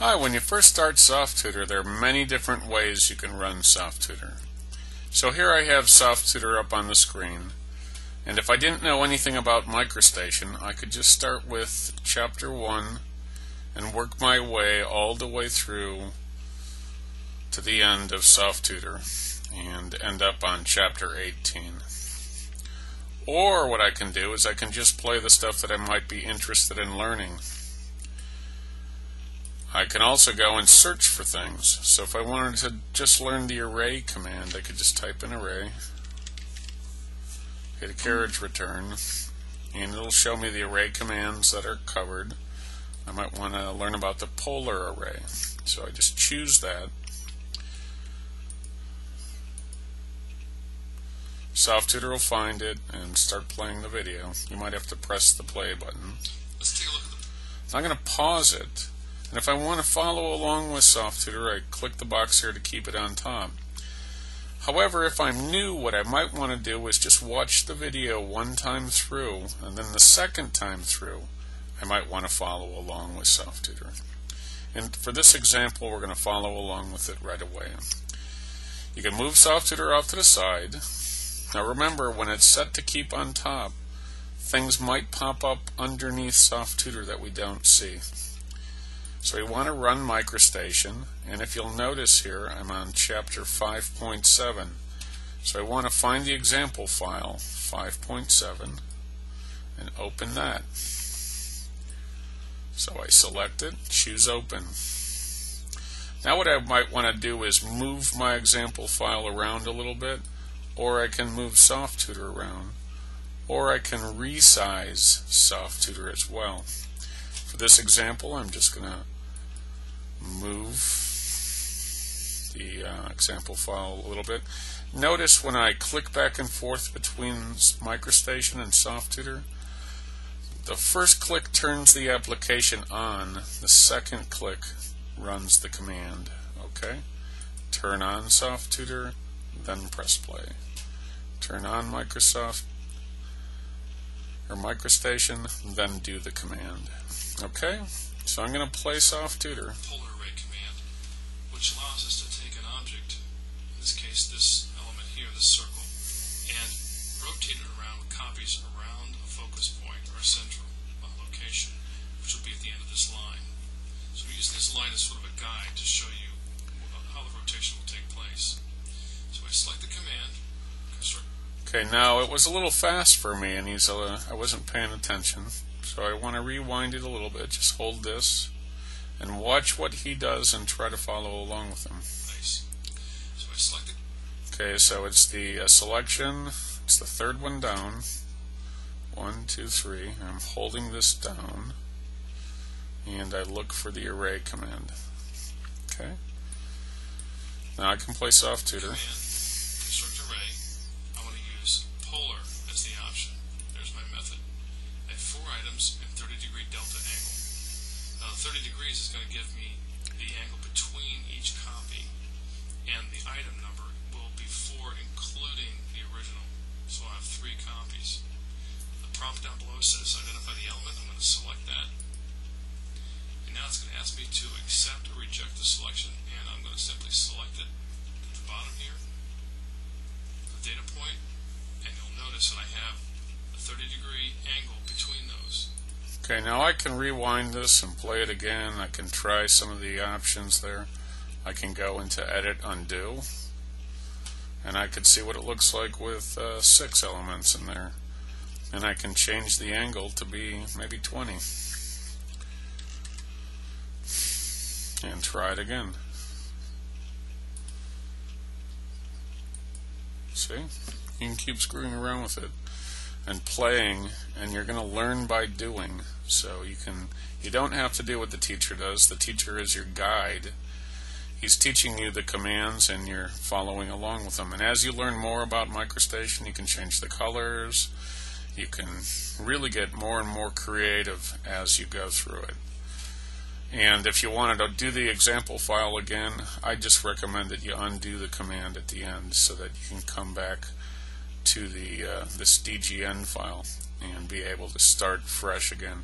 Hi, when you first start SofTutor, there are many different ways you can run SofTutor. So here I have SofTutor up on the screen. And if I didn't know anything about MicroStation, I could just start with Chapter 1 and work my way all the way through to the end of SofTutor and end up on Chapter 18. Or what I can do is I can just play the stuff that I might be interested in learning. I can also go and search for things. So if I wanted to just learn the array command, I could just type in array, hit a carriage return, and it'll show me the array commands that are covered. I might want to learn about the polar array. So I just choose that. SofTutor will find it and start playing the video. You might have to press the play button. Let's take a look. I'm going to pause it and if I want to follow along with SofTutor, I click the box here to keep it on top. However, if I'm new, what I might want to do is just watch the video one time through, and then the second time through, I might want to follow along with SofTutor. And for this example, we're going to follow along with it right away. You can move SofTutor off to the side. Now remember, when it's set to keep on top, things might pop up underneath SofTutor that we don't see. So we want to run MicroStation, and if you'll notice here, I'm on chapter 5.7. So I want to find the example file, 5.7, and open that. So I select it, choose open. Now what I might want to do is move my example file around a little bit, or I can move SofTutor around, or I can resize SofTutor as well. For this example, I'm just going to move the uh, example file a little bit. Notice when I click back and forth between MicroStation and SofTutor, the first click turns the application on, the second click runs the command. Okay? Turn on SofTutor, then press play. Turn on Microsoft or MicroStation, then do the command. Okay, so I'm going to play SofTutor. Polar array command, which allows us to take an object, in this case this element here, this circle, and rotate it around copies around a focus point or a central location, which will be at the end of this line. So we use this line as sort of a guide to show you how the rotation will take place. So I select the command, Okay, now it was a little fast for me, and he's uh, I wasn't paying attention. So I want to rewind it a little bit. Just hold this and watch what he does and try to follow along with him. Nice. So I select it. Okay, so it's the uh, selection. It's the third one down. One, two, three. I'm holding this down. And I look for the array command. Okay. Now I can play SofTutor. Items and 30 degree delta angle. Now 30 degrees is going to give me the angle between each copy and the item number will be 4 including the original. So I'll have three copies. The prompt down below says identify the element. I'm going to select that. And now it's going to ask me to accept or reject the selection and I'm going to simply select it at the bottom here, the data point, and you'll notice that I have a 30 degree angle between those. Okay, now I can rewind this and play it again. I can try some of the options there. I can go into Edit Undo, and I can see what it looks like with uh, six elements in there. And I can change the angle to be maybe 20. And try it again. See? You can keep screwing around with it and playing and you're going to learn by doing. So you can you don't have to do what the teacher does. The teacher is your guide. He's teaching you the commands and you're following along with them. And as you learn more about microstation you can change the colors. You can really get more and more creative as you go through it. And if you wanted to do the example file again I just recommend that you undo the command at the end so that you can come back to the uh, this DGN file and be able to start fresh again.